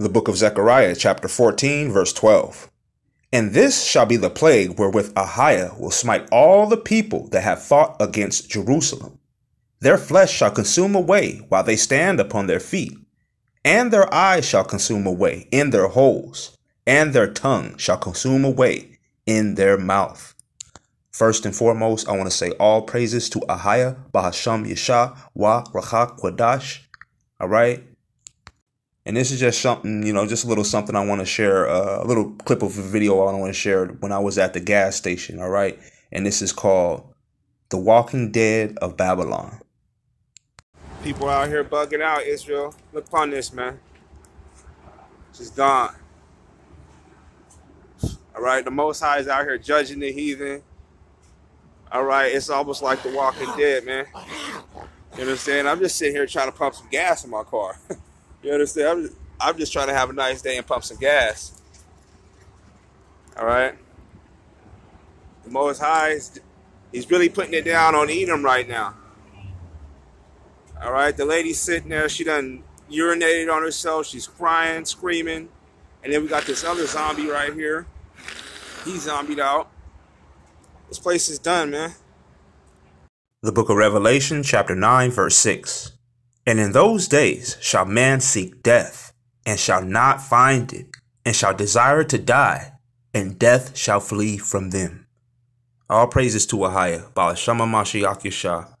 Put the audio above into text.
The book of Zechariah, chapter 14, verse 12. And this shall be the plague wherewith Ahiah will smite all the people that have fought against Jerusalem. Their flesh shall consume away while they stand upon their feet, and their eyes shall consume away in their holes, and their tongue shall consume away in their mouth. First and foremost, I want to say all praises to Ahiah, Bahasham Yeshah, Wa Rachak Kwadash. All right. And this is just something, you know, just a little something I want to share, uh, a little clip of a video I want to share when I was at the gas station, all right? And this is called The Walking Dead of Babylon. People out here bugging out, Israel. Look upon this, man. Just gone. All right, the Most High is out here judging the heathen. All right, it's almost like The Walking Dead, man. You understand? I'm just sitting here trying to pump some gas in my car. You understand? I'm just, I'm just trying to have a nice day and pump some gas. All right. The Most High, is he's really putting it down on Edom right now. All right. The lady's sitting there. She done urinated on herself. She's crying, screaming. And then we got this other zombie right here. He's zombied out. This place is done, man. The book of Revelation, chapter 9, verse 6. And in those days shall man seek death, and shall not find it, and shall desire to die, and death shall flee from them. All praises to Ahiah, Balashama Mashiach Yeshah.